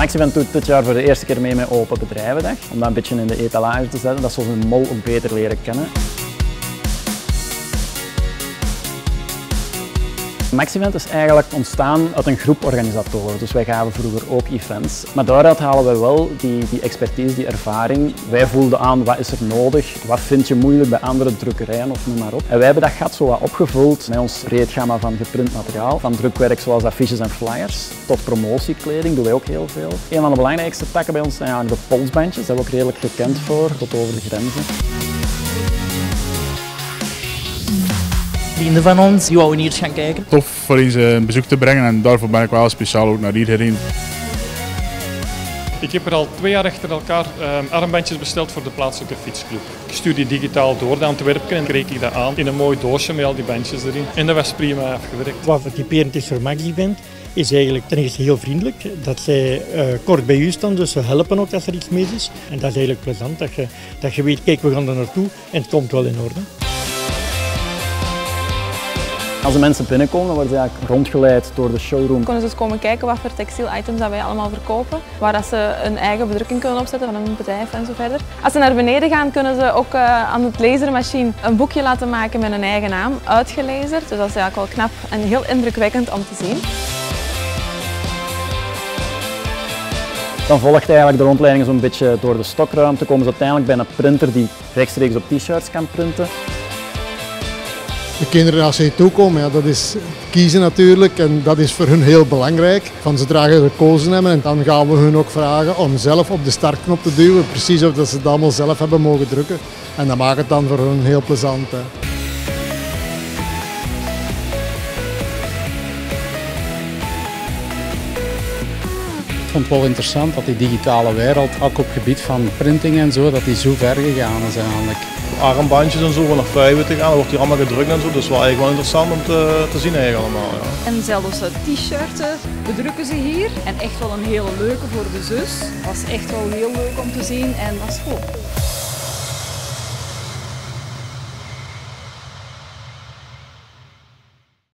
Maxivent doet dit jaar voor de eerste keer mee met Open Bedrijvendag. Om dat een beetje in de etalage te zetten, dat ze hun mol ook beter leren kennen. Maxivent is eigenlijk ontstaan uit een groep organisatoren. Dus wij gaven vroeger ook events. Maar daaruit halen we wel die, die expertise, die ervaring. Wij voelden aan wat is er nodig, wat vind je moeilijk bij andere drukkerijen of noem maar op. En wij hebben dat gat zo wat opgevuld met ons breed gamma van geprint materiaal. Van drukwerk zoals affiches en flyers tot promotiekleding doen wij ook heel veel. Een van de belangrijkste takken bij ons zijn de polsbandjes. Daar zijn we ook redelijk gekend voor, tot over de grenzen. Vrienden van ons, die wouden hier gaan kijken. Tof voor eens een bezoek te brengen en daarvoor ben ik wel speciaal ook naar hier hierheen. Ik heb er al twee jaar achter elkaar um, armbandjes besteld voor de plaatselijke fietsclub. Ik stuur die digitaal door naar Antwerpen en kreeg ik dat aan in een mooi doosje met al die bandjes erin. En dat was prima afgewerkt. Wat typerend is voor Max Event is eigenlijk ten eerste heel vriendelijk. Dat zij uh, kort bij u staan, dus ze helpen ook als er iets mis is. En dat is eigenlijk plezant, dat je, dat je weet, kijk we gaan er naartoe en het komt wel in orde. Als de mensen binnenkomen, worden ze eigenlijk rondgeleid door de showroom. Kunnen ze eens komen kijken wat voor textiel items dat wij allemaal verkopen. Waar dat ze een eigen bedrukking kunnen opzetten van een bedrijf en zo verder. Als ze naar beneden gaan, kunnen ze ook uh, aan het lasermachine een boekje laten maken met een eigen naam, uitgelezerd. Dus dat is eigenlijk wel knap en heel indrukwekkend om te zien. Dan volgt eigenlijk de rondleiding zo'n beetje door de stokruimte. Komen ze uiteindelijk bij een printer die rechtstreeks op t-shirts kan printen de kinderen als ze hier toe komen, ja, dat is kiezen natuurlijk en dat is voor hun heel belangrijk. Van zodra ze gekozen hebben en dan gaan we hun ook vragen om zelf op de startknop te duwen, precies of dat ze het allemaal zelf hebben mogen drukken. En dat maakt het dan voor hun heel plezant. Hè. Ik vond het wel interessant dat die digitale wereld, ook op gebied van printing en zo, dat die zo ver gegaan is eigenlijk armbandjes en zo vanaf 25 aan. Dan wordt die allemaal gedrukt en zo. Dus wel eigenlijk wel interessant om te, te zien eigenlijk allemaal. Ja. En zelfs t-shirts bedrukken ze hier. En echt wel een hele leuke voor de zus. Dat was echt wel heel leuk om te zien en dat is goed.